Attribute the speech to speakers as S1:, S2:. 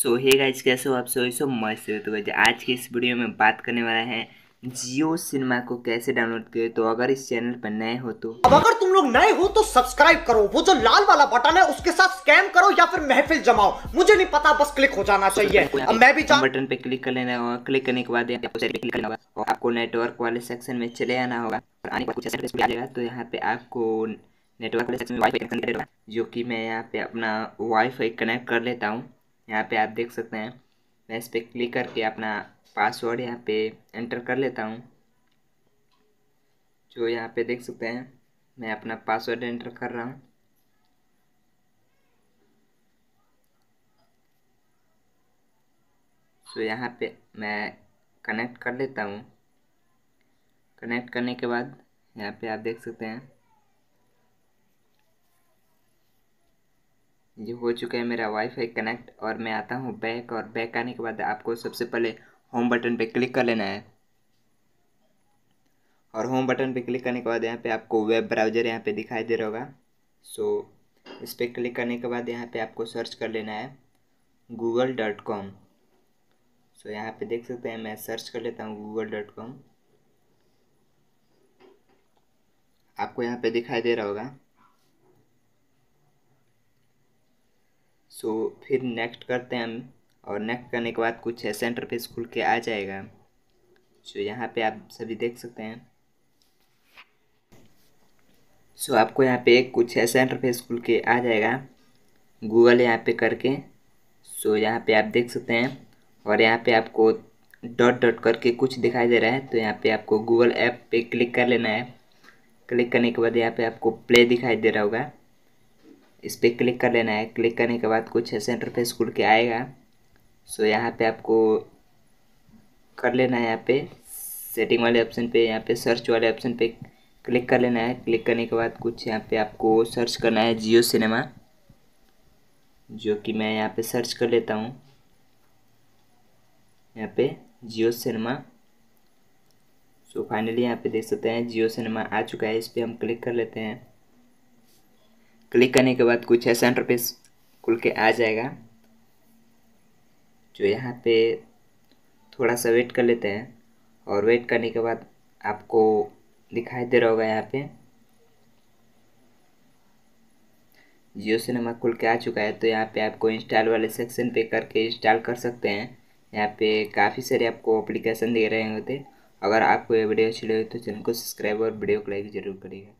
S1: सो hey guys कैसे हो आप सो सो मस्त हो। तो गाइस आज की इस वीडियो में बात करने वाला है जियो सिनेमा को कैसे डाउनलोड करें। तो अगर इस चैनल पर नए हो तो
S2: अब अगर तुम लोग नए हो तो सब्सक्राइब करो। वो जो लाल वाला बटन है उसके साथ स्कैम करो या फिर महफिल जमाओ। मुझे नहीं पता बस क्लिक हो जाना चाहिए। तो अब मैं भी
S1: बटन पे क्लिक कर लेना होगा। क्लिक करने के बाद आपको नेटवर्क वाले सेक्शन में चले आना होगा। आने के बाद कुछ आ जाएगा। तो यहाँ पे आपको नेटवर्क वाले सेक्शन में वाईफाई कनेक्ट जो कि मैं यहाँ पे अपना वाईफाई कनेक्ट कर लेता हूँ। यहाँ पे आप देख सकते हैं। मैं इस पर क्लिक करके अपना पासवर्ड यहाँ पे एंटर कर लेता हूँ। जो यहाँ पे देख सकते हैं, मैं अपना पासवर्ड एंटर कर रहा हूँ। सो यहाँ पे मैं कनेक्ट कर लेता हूँ। कनेक्ट करने के बाद यहाँ पे आप देख सकते हैं। ये हो चुका है मेरा वाईफाई कनेक्ट और मैं आता हूँ बैक और बैक आने के बाद आपको सबसे पहले होम बटन पे क्लिक कर लेना है। और होम बटन पे क्लिक करने के बाद यहाँ पे आपको वेब ब्राउज़र यहाँ पे दिखाई दे रहा होगा। सो so, इस पर क्लिक करने के बाद यहाँ पे आपको सर्च कर लेना है गूगल डॉट कॉम सो यहाँ पे देख सकते हैं मैं सर्च कर लेता हूँ गूगल डॉट कॉम आपको यहाँ पे दिखाई दे रहा होगा। सो फिर नेक्स्ट करते हैं हम, और नेक्स्ट करने के बाद कुछ ऐसा इंटरफेस खुल के आ जाएगा। सो यहाँ पे आप सभी देख सकते हैं। सो आपको यहाँ पे कुछ ऐसा इंटरफेस खुल के आ जाएगा गूगल यहाँ पे करके। सो यहाँ पे आप देख सकते हैं, और यहाँ पे आपको डॉट डॉट करके कुछ दिखाई दे रहा है तो यहाँ पे आपको गूगल ऐप पे क्लिक कर लेना है। क्लिक करने के बाद यहाँ पे आपको प्ले दिखाई दे रहा होगा। इस पर क्लिक कर लेना है। क्लिक करने के बाद कुछ ऐसे इंटरफेस खुल के आएगा। सो यहाँ पे आपको कर लेना है यहाँ पे सेटिंग वाले ऑप्शन पे, यहाँ पे सर्च वाले ऑप्शन पे क्लिक कर लेना है। क्लिक करने के बाद कुछ यहाँ पे आपको सर्च करना है जियो सिनेमा, जो कि मैं यहाँ पे सर्च कर लेता हूँ। यहाँ पे जियो सिनेमा। सो फाइनली यहाँ पे देख सकते हैं जियो सिनेमा आ चुका है। इस पर हम क्लिक कर लेते हैं। क्लिक करने के बाद कुछ ऐसा इंटरफेस खुल के आ जाएगा, जो यहाँ पे थोड़ा सा वेट कर लेते हैं। और वेट करने के बाद आपको दिखाई दे रहा होगा यहाँ पे, जियो सिनेमा खुल के आ चुका है। तो यहाँ पे आपको इंस्टॉल वाले सेक्शन पे करके इंस्टॉल कर सकते हैं। यहाँ पे काफ़ी सारे आपको एप्लीकेशन दे रहे होते अगर आपको ये वीडियो अच्छी लगे तो चैनल को सब्सक्राइब और वीडियो को लाइक ज़रूर करिएगा।